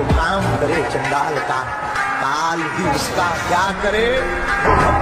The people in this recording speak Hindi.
जो काम करे चंडाल का काल भी उसका क्या करे? वो हम